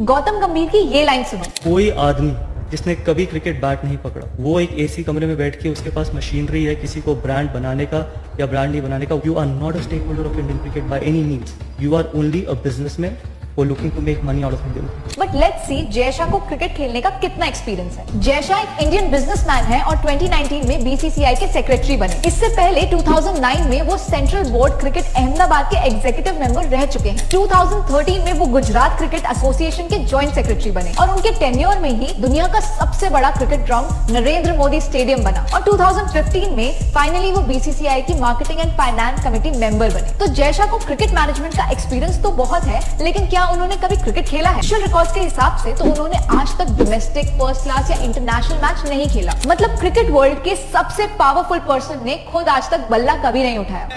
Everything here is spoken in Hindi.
गौतम गंभीर की ये लाइन सुनो। कोई आदमी जिसने कभी क्रिकेट बैट नहीं पकड़ा, वो एक एसी कमरे में बैठ के उसके पास मशीनरी है, किसी को ब्रांड बनाने का या ब्रांड नहीं बनाने का you are not a stake holder of Indian cricket by any means you are only a businessman वो looking to make money out of Indian but let's see Jay Shah को क्रिकेट खेलने का कितना एक्सपीरियंस है? जयशा एक इंडियन बिजनेसमैन है और 2019 में बीसीसीआई के सेक्रेटरी बने। इससे पहले 2009 में वो सेंट्रल बोर्ड क्रिकेट अहमदाबाद के एग्जीक्यूटिव मेंबर रह चुके हैं। 2013 में वो गुजरात क्रिकेट एसोसिएशन के ज्वाइंट सेक्रेटरी बने और उनके टेन्योर में ही दुनिया का सबसे बड़ा cricket ground Narendra Modi stadium बना और 2015 में फाइनली वो बीसीसीआई की marketing and finance committee member बने। तो जयशा को क्रिकेट मैनेजमेंट का एक्सपीरियंस तो बहुत है, लेकिन क्या उन्होंने कभी क्रिकेट खेला है? रिकॉर्ड के हिसाब से तो उन्होंने आज तक डोमेस्टिक फ़र्स्ट क्लास या इंटरनेशनल मैच नहीं खेला। मतलब क्रिकेट वर्ल्ड के सबसे पावरफुल पर्सन ने खुद आज तक बल्ला कभी नहीं उठाया।